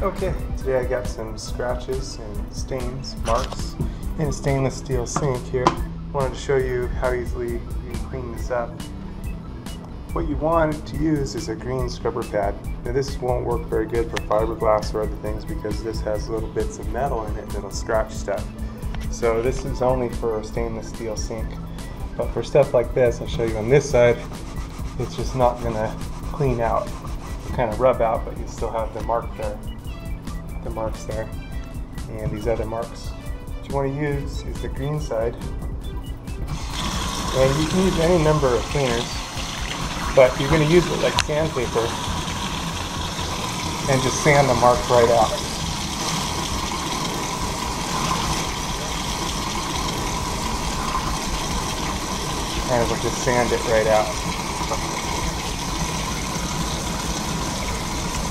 got some scratches and stains, marks in a stainless steel sink here. Wanted to show you how easily you can clean this up. What you want to use is a green scrubber pad. Now this won't work very good for fiberglass or other things because this has little bits of metal in it that'll scratch stuff. So this is only for a stainless steel sink. But for stuff like this, I'll show you on this side, it's just not gonna clean out. kind of rub out, but you still have the mark there, the marks there, and these other marks. What you want to use is the green side, and you can use any number of cleaners, but you're going to use it like sandpaper and just sand the mark right out. And it'll just sand it right out.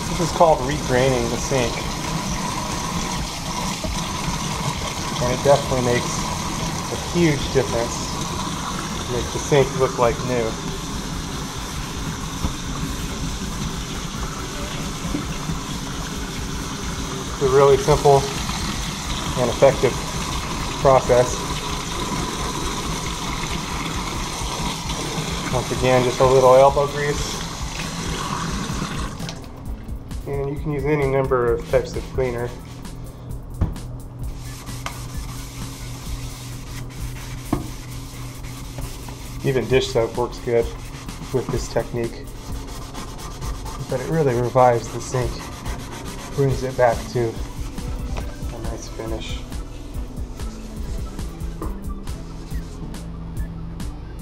This is called regraining the sink. And it definitely makes a huge difference. It makes the sink look like new. It's a really simple and effective process. Once again, just a little elbow grease. And you can use any number of types of cleaner. Even dish soap works good with this technique. But it really revives the sink, brings it back to a nice finish.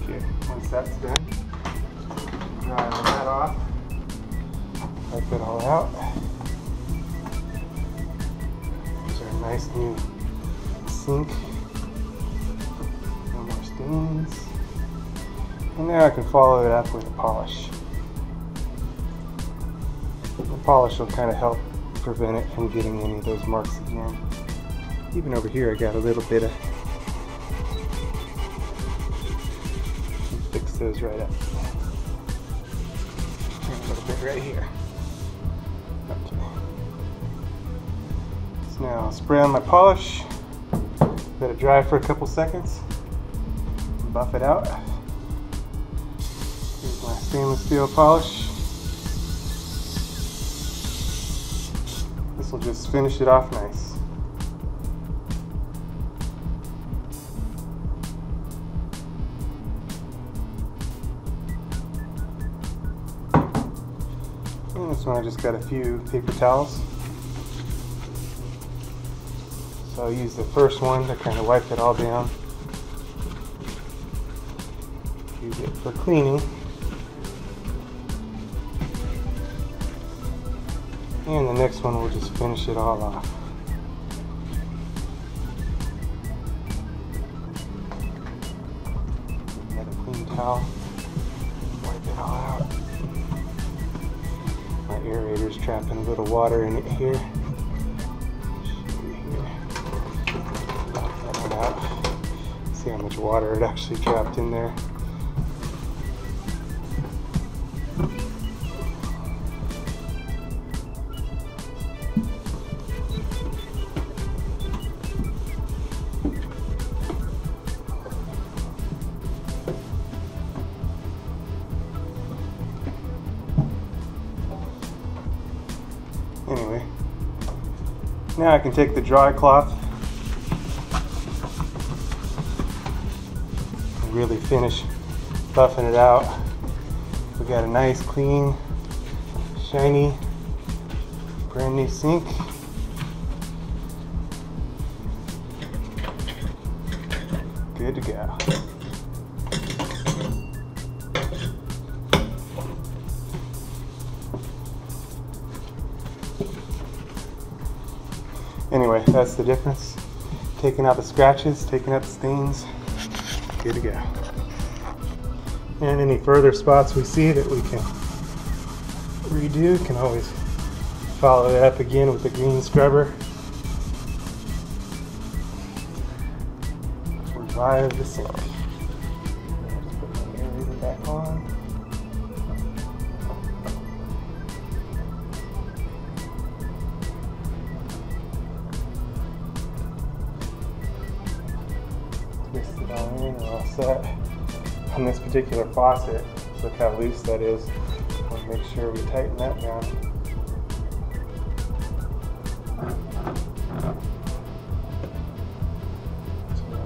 Okay, once that's done, dry that off. Wipe it all out. There's our nice new sink. No more stains. And now I can follow it up with a polish. The polish will kind of help prevent it from getting any of those marks again. Even over here I got a little bit of fix those right up. And a little bit right here. Okay. So now I'll spray on my polish, let it dry for a couple seconds, buff it out. Stainless steel polish. This will just finish it off nice. And this one I just got a few paper towels. So I'll use the first one to kind of wipe it all down. Use it for cleaning. And the next one we'll just finish it all off. Another clean towel. Wipe it all out. My aerator's trapping a little water in it here. See how much water it actually trapped in there. Anyway, now I can take the dry cloth and really finish buffing it out. We got a nice, clean, shiny, brand new sink. Good to go. Anyway, that's the difference. Taking out the scratches, taking out the stains, good to go. And any further spots we see that we can redo, can always follow it up again with the green scrubber. Revive the sink. Put aerator back on. And all set. On this particular faucet, look how loose that is. We'll make sure we tighten that down.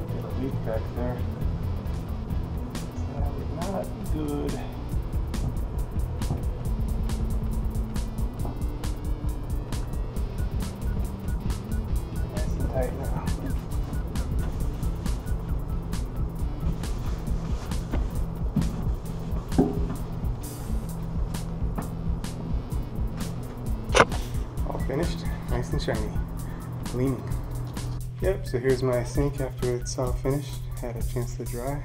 Get a leak back there. That is not good. Nice and tight now. Finished, nice and shiny, gleaming. Yep, so here's my sink after it's all finished. Had a chance to dry.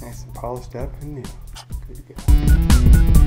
Nice and polished up and new. Good to go.